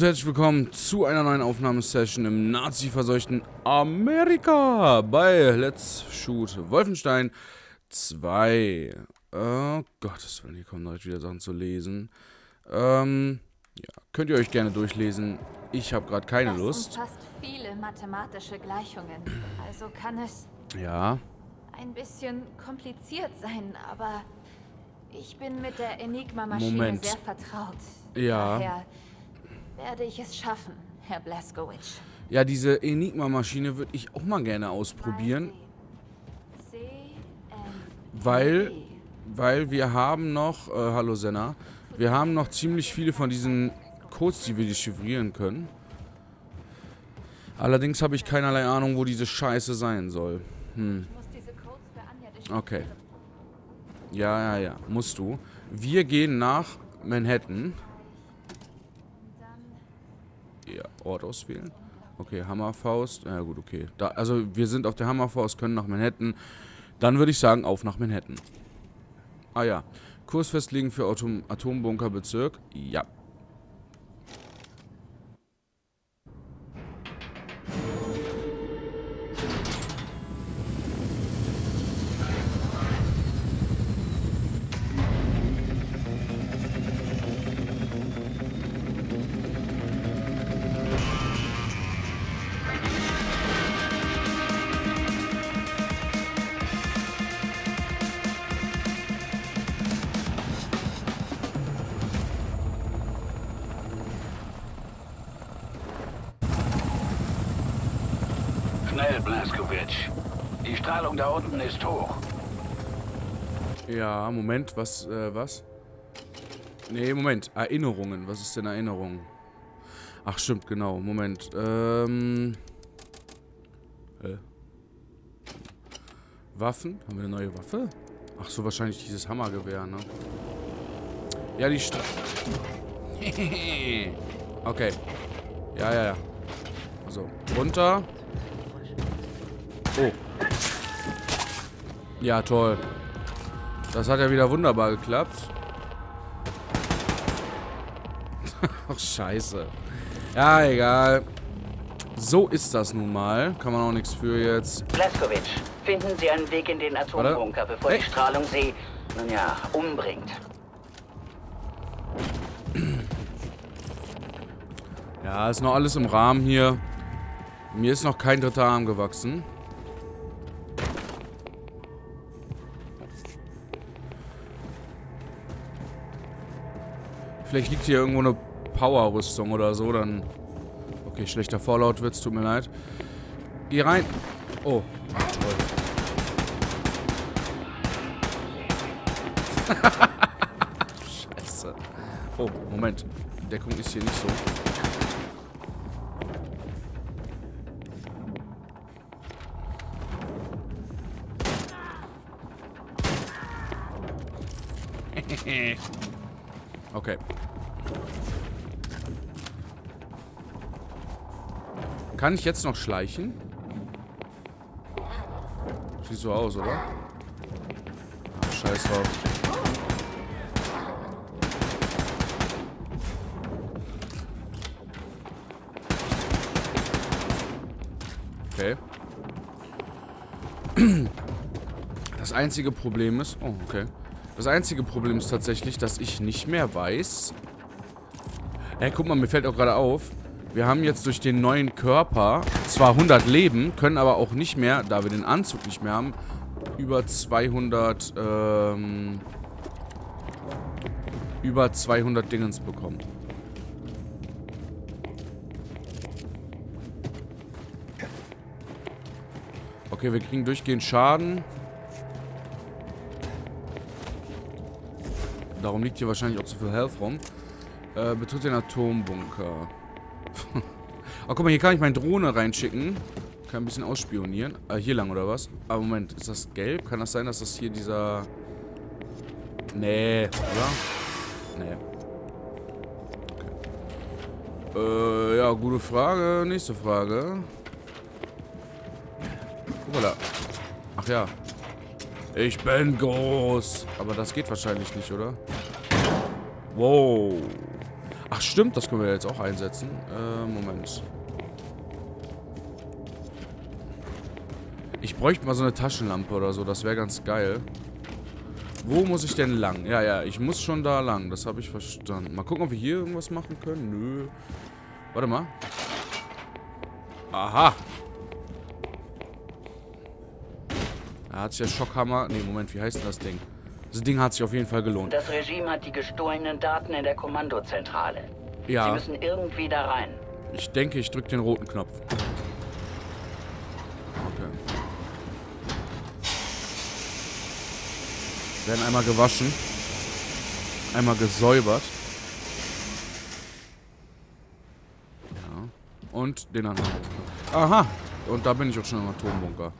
und herzlich willkommen zu einer neuen Aufnahmesession im nazi-verseuchten Amerika bei Let's Shoot Wolfenstein 2. Oh Gottes Willen, hier kommen direkt wieder Sachen zu lesen. Ähm, ja, könnt ihr euch gerne durchlesen. Ich habe gerade keine das Lust. umfasst viele mathematische Gleichungen. Also kann es Ja, ein bisschen kompliziert sein, aber ich bin mit der Enigma-Maschine sehr vertraut. Ja. Daher werde ich es schaffen, Herr Blaskowitz. ja, diese Enigma-Maschine würde ich auch mal gerne ausprobieren, weil, weil wir haben noch, äh, hallo Senna, wir haben noch ziemlich viele von diesen Codes, die wir dechiffrieren können. Allerdings habe ich keinerlei Ahnung, wo diese Scheiße sein soll. Hm. Okay. Ja, ja, ja. Musst du. Wir gehen nach Manhattan. Ja, Ort auswählen. Okay, Hammerfaust. Ja gut, okay. Da, also wir sind auf der Hammerfaust, können nach Manhattan. Dann würde ich sagen, auf nach Manhattan. Ah ja. Kurs festlegen für Atom Atombunkerbezirk. Ja. Blaskowitz. Die Strahlung da unten ist hoch. Ja, Moment, was, äh, was? Nee, Moment. Erinnerungen. Was ist denn Erinnerung? Ach, stimmt, genau. Moment. Ähm. Hä? Waffen? Haben wir eine neue Waffe? Ach so, wahrscheinlich dieses Hammergewehr, ne? Ja, die Stra Okay. Ja, ja, ja. So, runter. Oh. Ja, toll. Das hat ja wieder wunderbar geklappt. Ach, scheiße. Ja, egal. So ist das nun mal. Kann man auch nichts für jetzt. Blaskowitz, finden Sie einen Weg in den Atombunker, bevor Hey. die Strahlung Sie, nun ja, umbringt. Ja, ist noch alles im Rahmen hier. Mir ist noch kein dritter Arm gewachsen. Vielleicht liegt hier irgendwo eine Power-Rüstung oder so, dann... Okay, schlechter Fallout wird's, tut mir leid. Geh rein. Oh, toll. Scheiße. Oh, Moment. Deckung ist hier nicht so. okay. Kann ich jetzt noch schleichen? Sieht so aus, oder? Ah, scheiß drauf. Okay. Das einzige Problem ist... Oh, okay. Das einzige Problem ist tatsächlich, dass ich nicht mehr weiß... Ey, guck mal, mir fällt auch gerade auf. Wir haben jetzt durch den neuen Körper zwar 100 Leben, können aber auch nicht mehr, da wir den Anzug nicht mehr haben, über 200, ähm... Über 200 Dingens bekommen. Okay, wir kriegen durchgehend Schaden. Darum liegt hier wahrscheinlich auch zu viel Health rum. Äh, betritt den Atombunker. oh, guck mal, hier kann ich meine Drohne reinschicken. Kann ein bisschen ausspionieren. Äh, hier lang oder was? Aber Moment, ist das gelb? Kann das sein, dass das hier dieser... Nee, oder? Nee. Okay. Äh, ja, gute Frage. Nächste Frage. Guck mal da. Ach ja. Ich bin groß. Aber das geht wahrscheinlich nicht, oder? Wow. Ach stimmt, das können wir jetzt auch einsetzen. Äh, Moment. Ich bräuchte mal so eine Taschenlampe oder so, das wäre ganz geil. Wo muss ich denn lang? Ja, ja, ich muss schon da lang, das habe ich verstanden. Mal gucken, ob wir hier irgendwas machen können. Nö. Warte mal. Aha. Da hat sich der Schockhammer... Ne, Moment, wie heißt denn das Ding? Das Ding hat sich auf jeden Fall gelohnt. Das Regime hat die gestohlenen Daten in der Kommandozentrale. Ja. Sie müssen irgendwie da rein. Ich denke, ich drücke den roten Knopf. Okay. Werden einmal gewaschen. Einmal gesäubert. Ja. Und den anderen. Aha. Und da bin ich auch schon im Atombunker.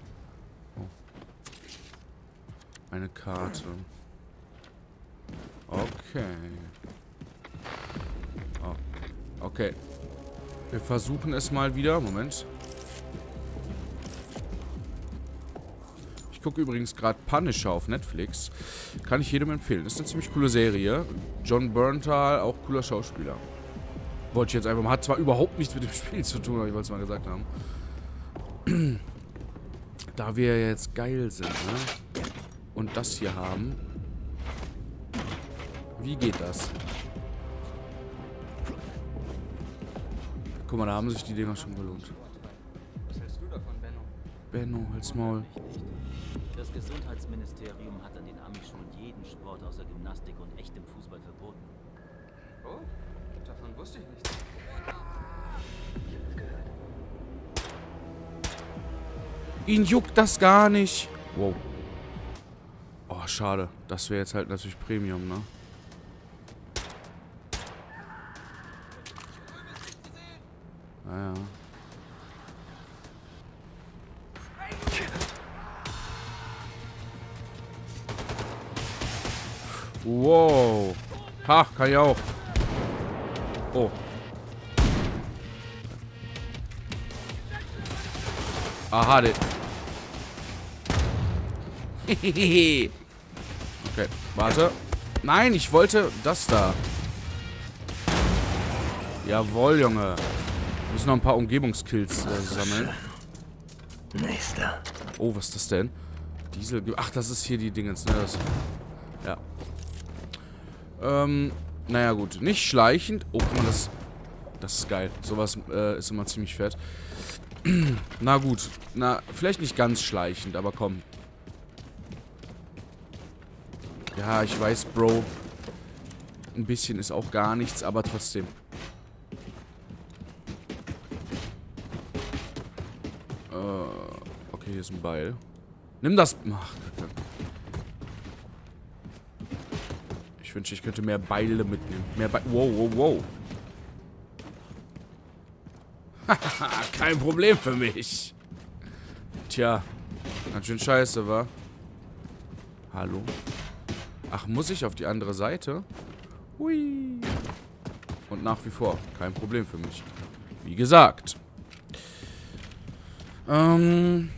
Eine Karte. Okay. Oh. Okay. Wir versuchen es mal wieder. Moment. Ich gucke übrigens gerade Punisher auf Netflix. Kann ich jedem empfehlen. Ist eine ziemlich coole Serie. John Berntal, auch cooler Schauspieler. Wollte ich jetzt einfach mal. Hat zwar überhaupt nichts mit dem Spiel zu tun, aber ich wollte es mal gesagt haben. Da wir jetzt geil sind, ne? Und das hier haben. Wie geht das? Guck mal, da haben sich die Dinger schon gelohnt. Was hältst du davon, Benno? Benno, halt's Maul. Das Gesundheitsministerium hat an den Ami-Schulen jeden Sport außer Gymnastik und echtem Fußball verboten. Oh, davon wusste ich nichts. Ihn juckt das gar nicht. Wow. Schade. Das wäre jetzt halt natürlich Premium, ne? Naja. Wow. Ha, kann ich auch. Oh. Aha, den. okay, warte. Nein, ich wollte das da. Jawohl, Junge. Wir müssen noch ein paar Umgebungskills äh, sammeln. Nächster. Oh, was ist das denn? Diesel. Ach, das ist hier die Dingens, ne? Das, ja. Ähm, naja, gut. Nicht schleichend. Oh, guck mal, das. Das ist geil. Sowas äh, ist immer ziemlich fett. Na gut. Na, vielleicht nicht ganz schleichend, aber komm. Ja, ich weiß, Bro. Ein bisschen ist auch gar nichts, aber trotzdem. Äh, okay, hier ist ein Beil. Nimm das. Ach, Kacke. Ich wünschte, ich könnte mehr Beile mitnehmen. Mehr Beile. Wow, wow, wow. Kein Problem für mich. Tja. Ganz schön scheiße, wa? Hallo? Ach, muss ich auf die andere Seite? Hui. Und nach wie vor. Kein Problem für mich. Wie gesagt. Ähm...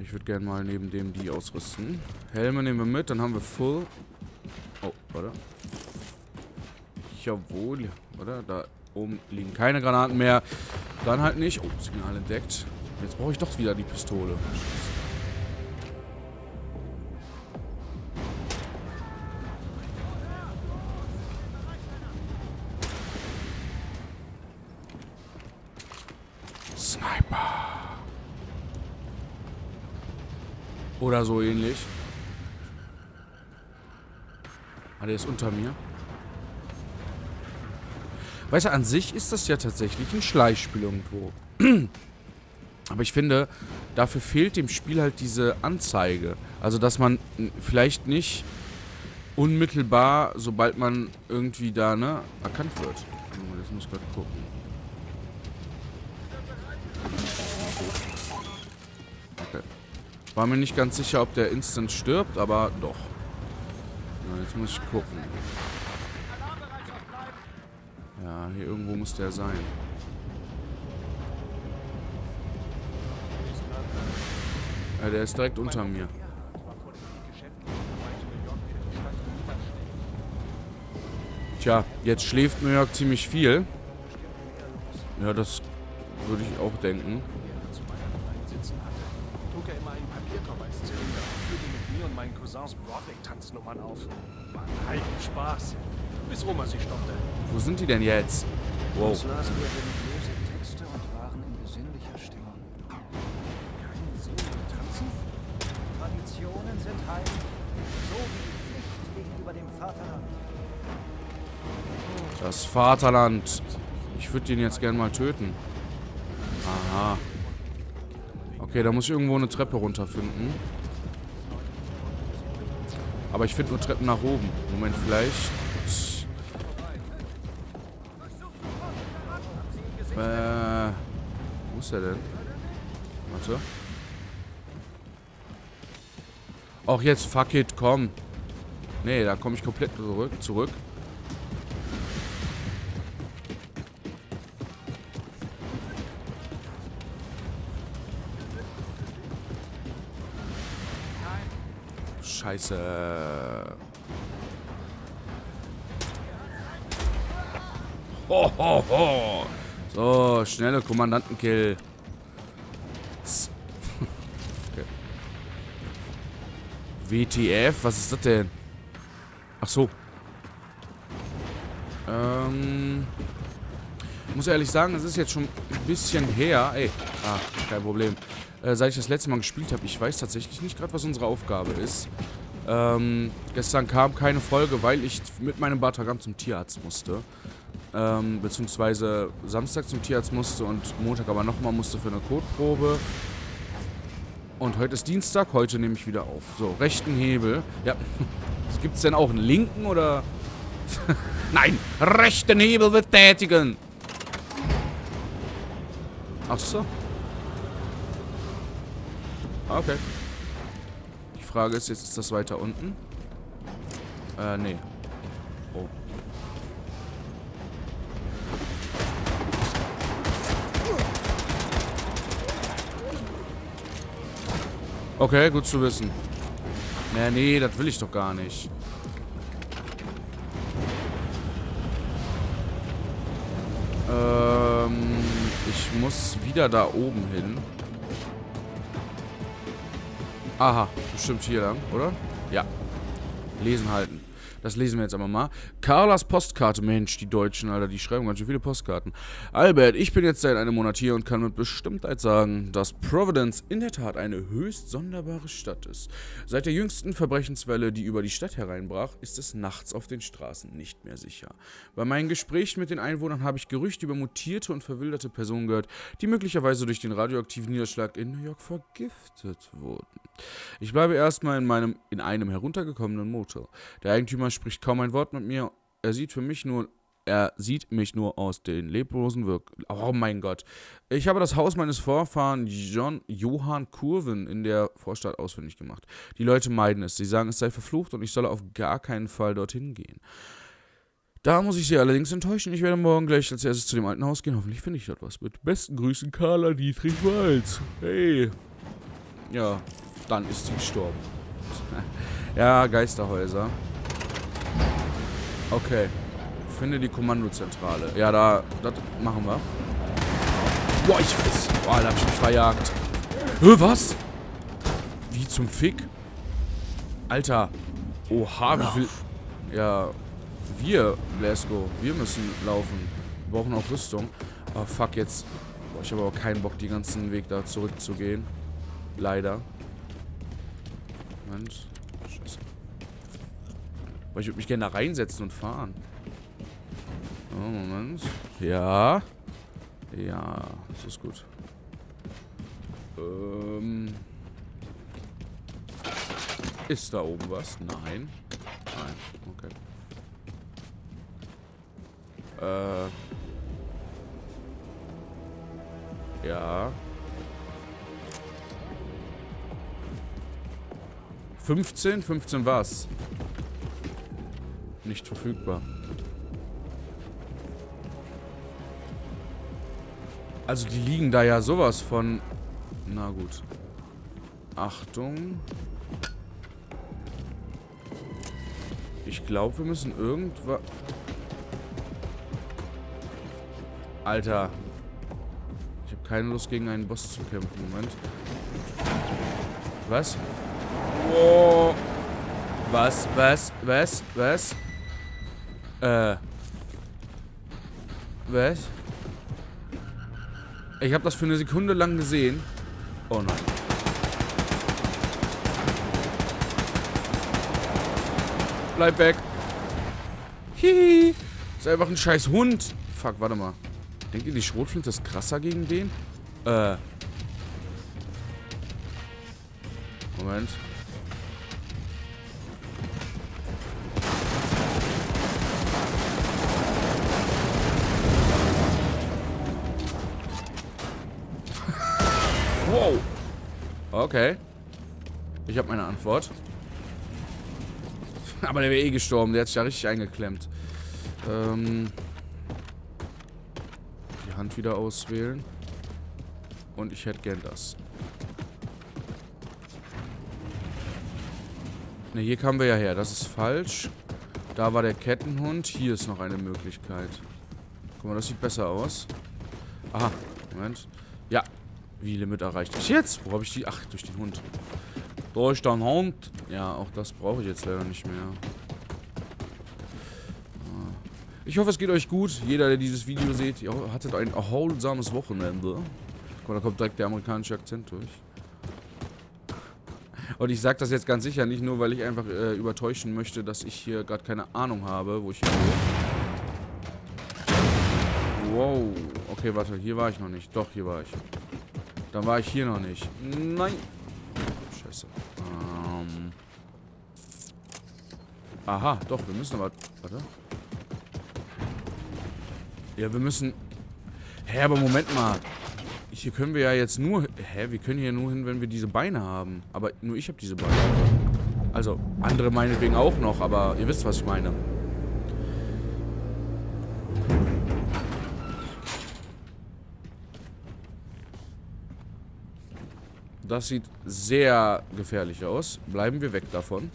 Ich würde gerne mal neben dem die ausrüsten. Helme nehmen wir mit, dann haben wir Full. Oh, warte. Jawohl, oder? Da oben liegen keine Granaten mehr. Dann halt nicht. Oh, Signal entdeckt. Jetzt brauche ich doch wieder die Pistole. Sniper. Oder so ähnlich. Ah, der ist unter mir. Weißt du, an sich ist das ja tatsächlich ein Schleichspiel irgendwo. Aber ich finde, dafür fehlt dem Spiel halt diese Anzeige. Also, dass man vielleicht nicht unmittelbar, sobald man irgendwie da, ne, erkannt wird. Oh, Jetzt muss ich gerade gucken. War mir nicht ganz sicher, ob der instant stirbt, aber doch. Ja, jetzt muss ich gucken. Ja, hier irgendwo muss der sein. Ja, der ist direkt unter mir. Tja, jetzt schläft New York ziemlich viel. Ja, das würde ich auch denken. Mir und meinen Cousins Broadway-Tanznummern auf. War ein Heidenspaß. Bis Oma sie stoppte. Wo sind die denn jetzt? Wow. Uns lasen wir religiöse Texte und waren in besinnlicher Stimmung. Kein Sinn im Tanzen? Traditionen sind heilig, so wie die Pflicht gegenüber dem Vaterland. Das Vaterland. Ich würde den jetzt gern mal töten. Aha. Okay, da muss ich irgendwo eine Treppe runterfinden. Aber ich finde nur Treppen nach oben. Moment, vielleicht. Äh. Wo ist er denn? Warte. Auch jetzt, fuck it, komm. Nee, da komme ich komplett zurück. zurück. Scheiße. Ho, ho, ho. So, schnelle Kommandantenkill. Okay. WTF? Was ist das denn? Ach so. Ähm. Muss ehrlich sagen, es ist jetzt schon ein bisschen her. Ey, ah, kein Problem. Äh, seit ich das letzte Mal gespielt habe, ich weiß tatsächlich nicht gerade, was unsere Aufgabe ist. Ähm, gestern kam keine Folge, weil ich mit meinem Batagan zum Tierarzt musste. Ähm, beziehungsweise Samstag zum Tierarzt musste und Montag aber nochmal musste für eine Kotprobe. Und heute ist Dienstag, heute nehme ich wieder auf. So, rechten Hebel. Ja. Gibt es denn auch einen linken oder... Nein! Rechten Hebel betätigen! Ach so. Okay. Frage ist jetzt, ist das weiter unten? Äh, nee. Oh. Okay, gut zu wissen. Nee, nee, das will ich doch gar nicht. Ähm, ich muss wieder da oben hin. Aha, bestimmt hier lang, oder? Ja. Lesen halten. Das lesen wir jetzt aber mal. Carlas Postkarte. Mensch, die Deutschen, Alter, die schreiben ganz schön viele Postkarten. Albert, ich bin jetzt seit einem Monat hier und kann mit Bestimmtheit sagen, dass Providence in der Tat eine höchst sonderbare Stadt ist. Seit der jüngsten Verbrechenswelle, die über die Stadt hereinbrach, ist es nachts auf den Straßen nicht mehr sicher. Bei meinen Gesprächen mit den Einwohnern habe ich Gerüchte über mutierte und verwilderte Personen gehört, die möglicherweise durch den radioaktiven Niederschlag in New York vergiftet wurden. Ich bleibe erstmal in meinem in einem heruntergekommenen Motel. Der Eigentümer spricht kaum ein Wort mit mir. Er sieht für mich nur er sieht mich nur aus den leblosen Wirk. Oh mein Gott. Ich habe das Haus meines Vorfahren John Johann Kurven in der Vorstadt ausfindig gemacht. Die Leute meiden es. Sie sagen, es sei verflucht und ich solle auf gar keinen Fall dorthin gehen. Da muss ich Sie allerdings enttäuschen. Ich werde morgen gleich als erstes zu dem alten Haus gehen. Hoffentlich finde ich dort was. Mit besten Grüßen, Carla Dietrich Walz. Hey. Ja, dann ist sie gestorben. ja, Geisterhäuser. Okay. Finde die Kommandozentrale. Ja, da, das machen wir. Boah, ich weiß. Boah, da hab ich mich verjagt. Hä, was? Wie zum Fick? Alter. Oha, wie viel... Ja, wir, Glasgow, wir müssen laufen. Wir brauchen auch Rüstung. Oh, fuck, jetzt... Boah, ich habe aber keinen Bock, den ganzen Weg da zurückzugehen. Leider. Moment. Aber ich würde mich gerne da reinsetzen und fahren. Oh, Moment. Ja. Ja, das ist gut. Ähm. Ist da oben was? Nein. Nein. Okay. Äh. Ja. 15? 15 was? Nicht verfügbar. Also die liegen da ja sowas von... Na gut. Achtung. Ich glaube, wir müssen irgendwas... Alter. Ich habe keine Lust, gegen einen Boss zu kämpfen. Moment. Was? Wow. Was? Was? Was? Was? Äh. Was? Ich habe das für eine Sekunde lang gesehen. Oh nein. Bleib weg. Hihi. Ist einfach ein scheiß Hund. Fuck, warte mal. Denkt ihr, die Schrotflinte ist krasser gegen den? Äh. Moment. Okay. Ich habe meine Antwort. Aber der wäre eh gestorben. Der hat sich ja richtig eingeklemmt. Ähm... Die Hand wieder auswählen. Und ich hätte gern das. Ne, hier kamen wir ja her. Das ist falsch. Da war der Kettenhund. Hier ist noch eine Möglichkeit. Guck mal, das sieht besser aus. Aha, Moment. Ja. Wie Limit erreicht ich jetzt? Wo habe ich die? Ach, durch den Hund. Durch den Hund. Ja, auch das brauche ich jetzt leider nicht mehr. Ich hoffe, es geht euch gut. Jeder, der dieses Video seht, ihr hattet ein erholsames Wochenende. Guck mal, da kommt direkt der amerikanische Akzent durch. Und ich sage das jetzt ganz sicher nicht nur, weil ich einfach äh, übertäuschen möchte, dass ich hier gerade keine Ahnung habe, wo ich hier bin. Wow. Okay, warte, hier war ich noch nicht. Doch, hier war ich. Dann war ich hier noch nicht. Nein. Scheiße. Ähm. Aha, doch, wir müssen aber... Warte. Ja, wir müssen... Hä, aber Moment mal. Hier können wir ja jetzt nur... Hä, wir können hier nur hin, wenn wir diese Beine haben. Aber nur ich habe diese Beine. Also, andere meinetwegen auch noch, aber ihr wisst, was ich meine. Das sieht sehr gefährlich aus. Bleiben wir weg davon.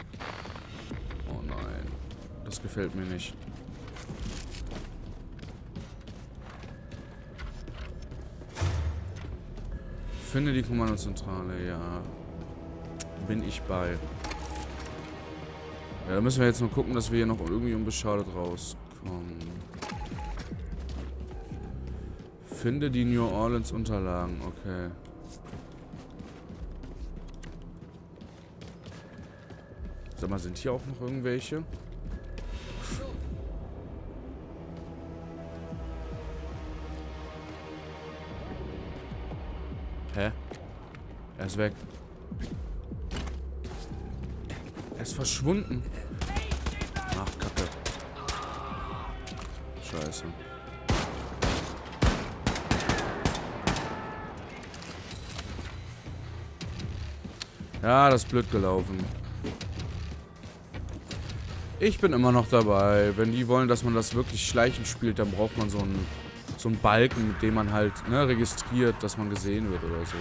Oh nein. Das gefällt mir nicht. Finde die Kommandozentrale, ja. Bin ich bei. Ja, da müssen wir jetzt nur gucken, dass wir hier noch irgendwie unbeschadet rauskommen. Finde die New Orleans Unterlagen, okay. Sag mal, sind hier auch noch irgendwelche? Hä? Er ist weg. Er ist verschwunden. Ach, Kacke. Scheiße. Ja, das ist blöd gelaufen. Ich bin immer noch dabei. Wenn die wollen, dass man das wirklich schleichend spielt, dann braucht man so einen so einen Balken, mit dem man halt ne, registriert, dass man gesehen wird oder so.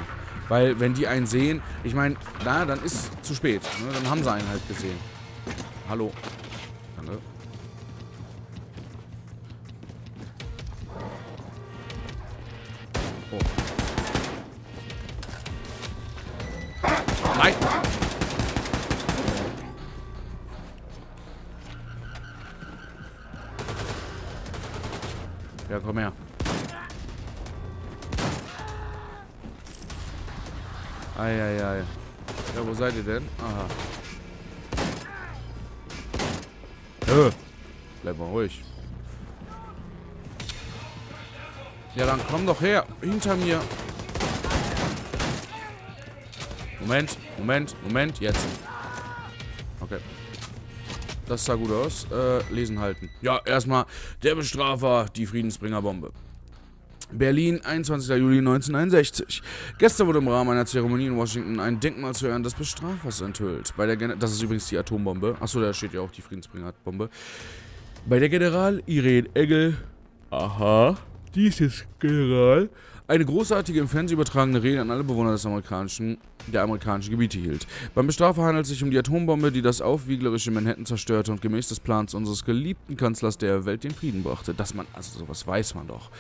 Weil wenn die einen sehen, ich meine, na, dann ist zu spät. Ne? Dann haben sie einen halt gesehen. Hallo. Danke. Oh. Nein! Ja, komm her. Eieiei. Ja, wo seid ihr denn? Aha. Hö. Bleib mal ruhig. Ja, dann komm doch her. Hinter mir. Moment, Moment, Moment, jetzt. Das sah gut aus. Äh, lesen halten. Ja, erstmal der Bestrafer, die Friedensbringerbombe. Berlin, 21. Juli 1961. Gestern wurde im Rahmen einer Zeremonie in Washington ein Denkmal zu Ehren des Bestrafers enthüllt. Bei der Gen das ist übrigens die Atombombe. Achso, da steht ja auch die Friedensbringerbombe. Bei der General Irene Engel, aha, dies ist General, eine großartige im Fernsehen übertragene Rede an alle Bewohner des amerikanischen, der amerikanischen Gebiete hielt. Beim Bestrafer handelt es sich um die Atombombe, die das aufwieglerische Manhattan zerstörte und gemäß des Plans unseres geliebten Kanzlers der Welt den Frieden brachte. Dass man, also sowas weiß man doch.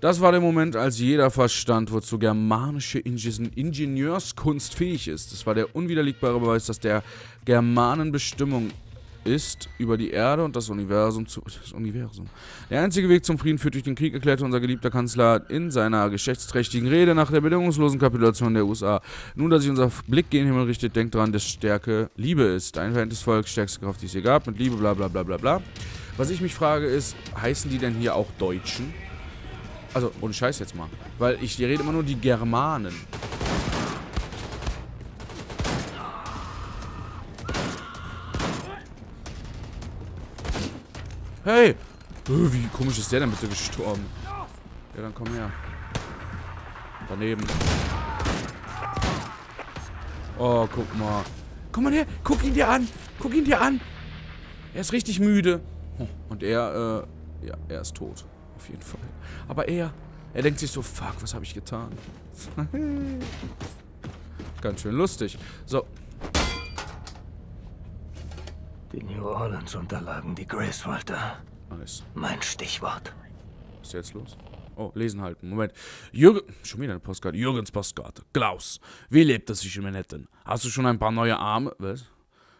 Das war der Moment, als jeder verstand, wozu germanische Ingen Ingenieurskunst fähig ist. Es war der unwiderlegbare Beweis, dass der Germanen Bestimmung ist, über die Erde und das Universum zu. Das Universum. Der einzige Weg zum Frieden führt durch den Krieg, erklärte unser geliebter Kanzler in seiner geschichtsträchtigen Rede nach der bedingungslosen Kapitulation der USA. Nun, dass sich unser Blick gen Himmel richtet, denkt dran, dass Stärke Liebe ist. Ein vereintes Volk, stärkste Kraft, die es je gab, mit Liebe, bla bla bla bla bla. Was ich mich frage ist, heißen die denn hier auch Deutschen? Also, ohne Scheiß jetzt mal. Weil ich rede immer nur die Germanen. Hey! Äh, Wie komisch ist der denn bitte gestorben? Ja, dann komm her. Daneben. Oh, guck mal. Komm mal her. Guck ihn dir an. Guck ihn dir an. Er ist richtig müde. Oh, Und er, äh, ja, er ist tot. Auf jeden Fall. Aber er, er denkt sich so, fuck, was habe ich getan? Ganz schön lustig. So, Die New Orleans Unterlagen, die Grace wollte. nice. Mein Stichwort. Was ist jetzt los? Oh, lesen halten. Moment. Jürgen. Schon wieder eine Postkarte. Jürgens Postkarte. Klaus. Wie lebt es sich in Manhattan? Hast du schon ein paar neue Arme? Was?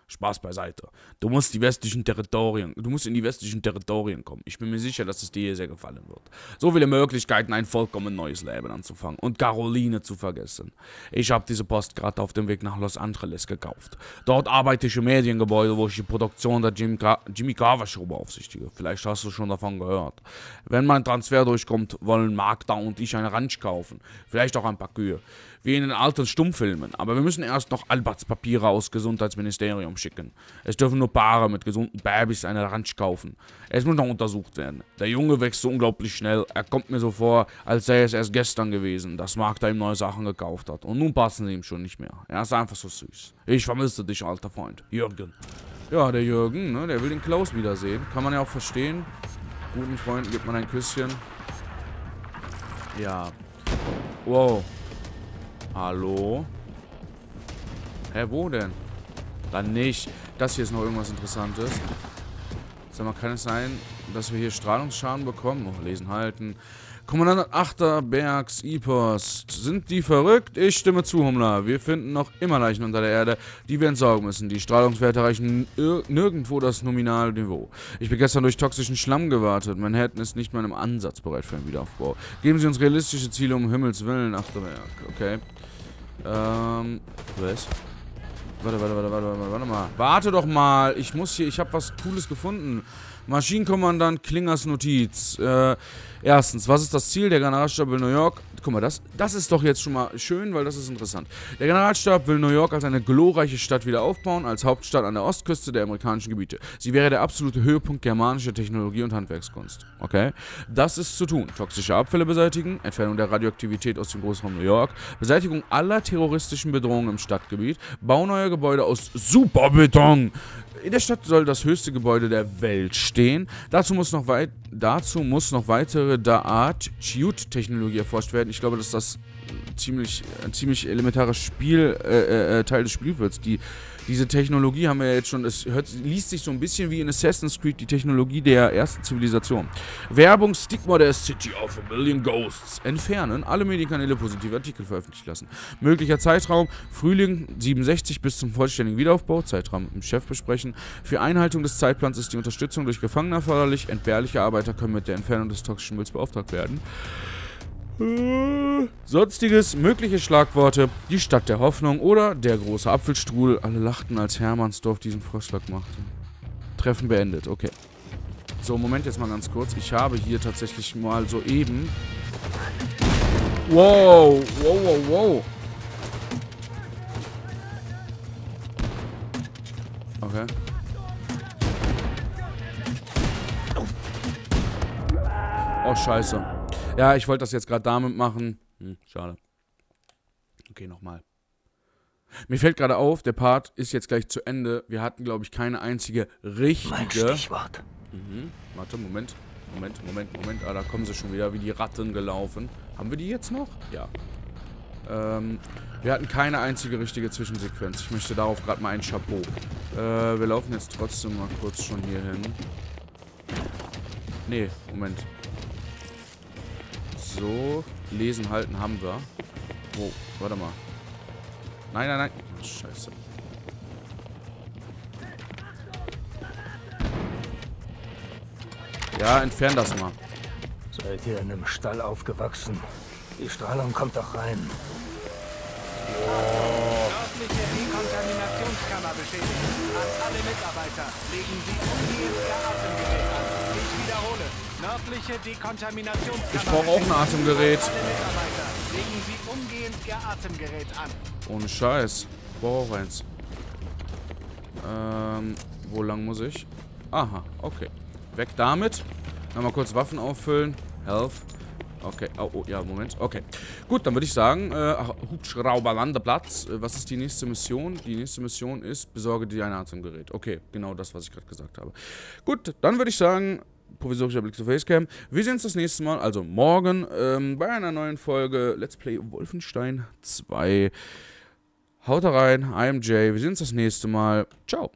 Spaß beiseite. Du musst die westlichen Territorien, du musst in die westlichen Territorien kommen. Ich bin mir sicher, dass es dir hier sehr gefallen wird. So viele Möglichkeiten, ein vollkommen neues Leben anzufangen und Caroline zu vergessen. Ich habe diese Post gerade auf dem Weg nach Los Angeles gekauft. Dort arbeite ich im Mediengebäude, wo ich die Produktion der Jim Jimmy Carver Show beaufsichtige. Vielleicht hast du schon davon gehört. Wenn mein Transfer durchkommt, wollen Magda und ich eine Ranch kaufen. Vielleicht auch ein paar Kühe. Wie in den alten Stummfilmen. Aber wir müssen erst noch Alberts Papiere aus Gesundheitsministerium schicken. Es dürfen nur Paare mit gesunden Babys eine Ranch kaufen. Es muss noch untersucht werden. Der Junge wächst so unglaublich schnell. Er kommt mir so vor, als sei es erst gestern gewesen, dass Magda ihm neue Sachen gekauft hat. Und nun passen sie ihm schon nicht mehr. Er ist einfach so süß. Ich vermisse dich, alter Freund. Jürgen. Ja, der Jürgen, ne, der will den Klaus wiedersehen. Kann man ja auch verstehen. Guten Freunden gibt man ein Küsschen. Ja. Wow. Hallo? Hä, wo denn? Dann nicht. Das hier ist noch irgendwas Interessantes. Sag mal, kann es sein, dass wir hier Strahlungsschaden bekommen? Oh, lesen halten. Kommandant Achterbergs E-Post. Sind die verrückt? Ich stimme zu, Hummler. Wir finden noch immer Leichen unter der Erde, die wir entsorgen müssen. Die Strahlungswerte erreichen ir- nirgendwo das Nominalniveau. Ich bin gestern durch toxischen Schlamm gewartet. Manhattan ist nicht mal im Ansatz bereit für einen Wiederaufbau. Geben Sie uns realistische Ziele um Himmels Willen, Achterberg. Okay. Ähm, was? Warte, warte, warte, warte, warte, warte mal. Warte doch mal. Ich muss hier, ich habe was Cooles gefunden. Maschinenkommandant Klingers Notiz. Äh, erstens, was ist das Ziel? Der Generalstab will New York. Guck mal, das, das ist doch jetzt schon mal schön, weil das ist interessant. Der Generalstab will New York als eine glorreiche Stadt wieder aufbauen, als Hauptstadt an der Ostküste der amerikanischen Gebiete. Sie wäre der absolute Höhepunkt germanischer Technologie und Handwerkskunst. Okay? Das ist zu tun. Toxische Abfälle beseitigen, Entfernung der Radioaktivität aus dem Großraum New York, Beseitigung aller terroristischen Bedrohungen im Stadtgebiet, Bau neuer Gebäude aus Superbeton. In der Stadt soll das höchste Gebäude der Welt stehen. Dazu muss noch, weit, dazu muss noch weitere Daat-Tute-Technologie erforscht werden. Ich glaube, dass das ziemlich, ein ziemlich elementarer Spiel, äh, äh, Teil des Spiels wird. Die, diese Technologie haben wir jetzt schon, es hört, liest sich so ein bisschen wie in Assassin's Creed, die Technologie der ersten Zivilisation. Werbung, Stigma der City of a Million Ghosts. Entfernen, alle Medienkanäle positive Artikel veröffentlichen lassen. Möglicher Zeitraum, Frühling 67 bis zum vollständigen Wiederaufbau, Zeitraum dem Chef besprechen. Für Einhaltung des Zeitplans ist die Unterstützung durch Gefangene erforderlich. Entbehrliche Arbeiter können mit der Entfernung des toxischen Mülls beauftragt werden. Äh, Sonstiges, mögliche Schlagworte, die Stadt der Hoffnung oder der große Apfelstrudel. Alle lachten, als Hermannsdorf diesen Vorschlag machte. Treffen beendet, okay. So, Moment jetzt mal ganz kurz. Ich habe hier tatsächlich mal soeben... Wow, wow, wow, wow. Okay. Oh, scheiße. Ja, ich wollte das jetzt gerade damit machen. Hm, schade. Okay, nochmal. Mir fällt gerade auf, der Part ist jetzt gleich zu Ende. Wir hatten, glaube ich, keine einzige Mein richtige... Stichwort. Mhm. Warte, Moment. Moment, Moment, Moment. Ah, da kommen sie schon wieder wie die Ratten gelaufen. Haben wir die jetzt noch? Ja. Ähm, wir hatten keine einzige richtige Zwischensequenz. Ich möchte darauf gerade mal ein Chapeau. Äh, wir laufen jetzt trotzdem mal kurz schon hier hin. Nee, Moment. So, lesen, halten haben wir. Oh, warte mal. Nein, nein, nein. Oh, scheiße. Ja, entfern das mal. Seid ihr in einem Stall aufgewachsen? Die Strahlung kommt doch rein. Nördliche Dekontaminationskammer beschädigt. An alle Mitarbeiter legen Sie umgehend Ihr Ich brauche auch ein Atemgerät. Atemgerät. Ohne Scheiß. Ich brauche auch eins. Ähm, wo lang muss ich? Aha, okay. Weg damit. Nochmal kurz Waffen auffüllen. Health. Okay, oh, oh, ja, Moment. Okay. Gut, dann würde ich sagen, äh, Hubschrauberlandeplatz. Äh, was ist die nächste Mission? Die nächste Mission ist, besorge dir ein Atemgerät. Okay, genau das, was ich gerade gesagt habe. Gut, dann würde ich sagen, provisorischer Blick zur Facecam. Wir sehen uns das nächste Mal, also morgen, ähm, bei einer neuen Folge Let's Play Wolfenstein 2. Haut rein, I am Jay. Wir sehen uns das nächste Mal. Ciao.